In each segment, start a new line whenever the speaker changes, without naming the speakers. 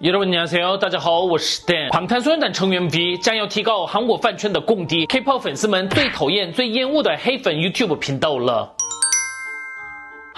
여러분안녕하세요大家好，我是 Dan。방탄소년단成员 V 将要提告韩国饭圈的共敌 K-pop 粉丝们最讨厌、最厌恶的黑粉 YouTube 频道了。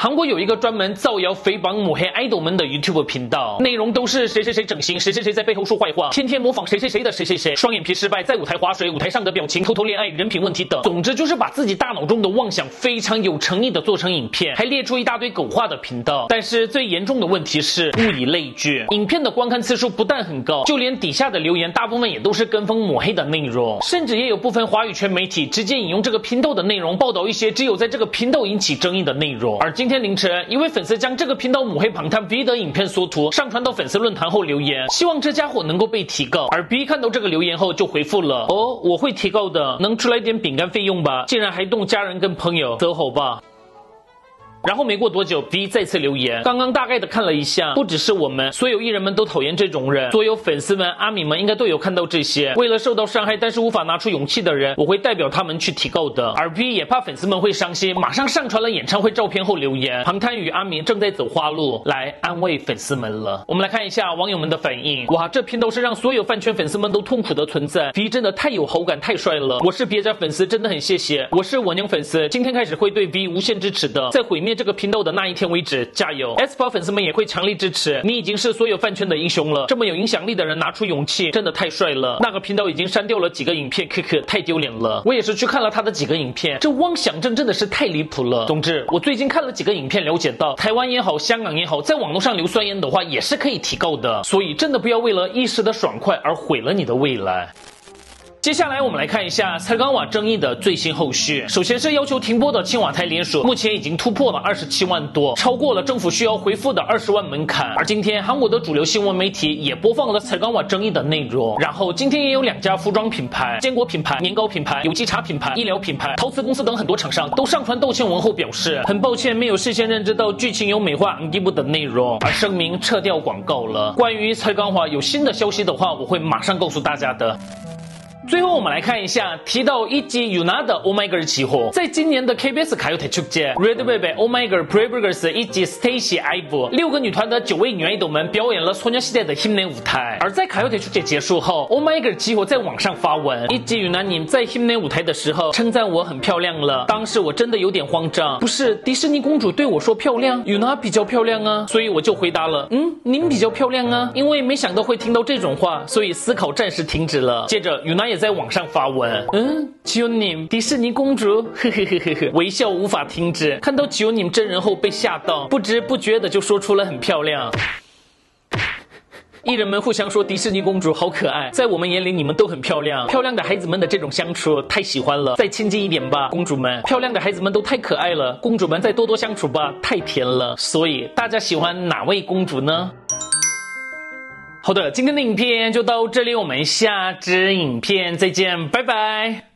韩国有一个专门造谣诽谤抹黑爱豆们的 YouTube 频道，内容都是谁谁谁整形，谁谁谁在背后说坏话，天天模仿谁谁谁的谁谁谁，双眼皮失败，在舞台划水，舞台上的表情，偷偷恋爱，人品问题等。总之就是把自己大脑中的妄想非常有诚意的做成影片，还列出一大堆狗话的频道。但是最严重的问题是物以类聚，影片的观看次数不但很高，就连底下的留言大部分也都是跟风抹黑的内容，甚至也有部分华语圈媒体直接引用这个频道的内容报道一些只有在这个频道引起争议的内容。而今天天凌晨，一位粉丝将这个频道抹黑庞探 B 的影片缩图上传到粉丝论坛后留言，希望这家伙能够被提高。而 B 看到这个留言后就回复了：“哦，我会提高的，能出来点饼干费用吧？竟然还动家人跟朋友，走好吧。”然后没过多久，B 再次留言。刚刚大概的看了一下，不只是我们，所有艺人们都讨厌这种人。所有粉丝们、阿米们应该都有看到这些。为了受到伤害但是无法拿出勇气的人，我会代表他们去提告的。而 B 也怕粉丝们会伤心，马上上传了演唱会照片后留言：庞滩与阿米正在走花路，来安慰粉丝们了。我们来看一下网友们的反应。哇，这频道是让所有饭圈粉丝们都痛苦的存在。B 真的太有好感，太帅了。我是别家粉丝，真的很谢谢。我是我娘粉丝，今天开始会对 B 无限支持的，在毁灭。这个频道的那一天为止，加油！S 八粉丝们也会强力支持你，已经是所有饭圈的英雄了。这么有影响力的人拿出勇气，真的太帅了。那个频道已经删掉了几个影片，可可太丢脸了。我也是去看了他的几个影片，这妄想症真的是太离谱了。总之，我最近看了几个影片，了解到台湾也好，香港也好，在网络上流酸言的话也是可以提高的。所以真的不要为了一时的爽快而毁了你的未来。接下来我们来看一下蔡康瓦争议的最新后续。首先是要求停播的青瓦台联署，目前已经突破了二十七万多，超过了政府需要回复的二十万门槛。而今天韩国的主流新闻媒体也播放了蔡康瓦争议的内容。然后今天也有两家服装品牌、坚果品牌、年糕品牌、有机茶品牌、医疗品牌、陶瓷公司等很多厂商都上传道歉文后表示，很抱歉没有事先认知到剧情有美化恩迪布的内容，而声明撤掉广告了。关于蔡康华有新的消息的话，我会马上告诉大家的。最后我们来看一下，提到一级 UNA 的 Oh My Girl 起火，在今年的 KBS 卡友台出节，Red Velvet、Oh My Girl、Preburgers 以及 Stacy、Ive 六个女团的九位女爱豆们表演了소녀시대的 Himne 舞台。而在卡友台出节结束后，Oh My Girl 起火在网上发文，一级 UNA 你在 Himne 舞台的时候称赞我很漂亮了，当时我真的有点慌张，不是迪士尼公主对我说漂亮，UNA 比较漂亮啊，所以我就回答了，嗯，您比较漂亮啊，因为没想到会听到这种话，所以思考暂时停止了。接着 UNA 也在网上发文，嗯，只有你迪士尼公主，呵呵呵呵呵，微笑无法停止。看到只有你们真人后被吓到，不知不觉的就说出了很漂亮。艺人们互相说迪士尼公主好可爱，在我们眼里你们都很漂亮。漂亮的孩子们的这种相处太喜欢了，再亲近一点吧，公主们。漂亮的孩子们都太可爱了，公主们再多多相处吧，太甜了。所以大家喜欢哪位公主呢？好的今天的影片就到这里我们下支影片再见拜拜。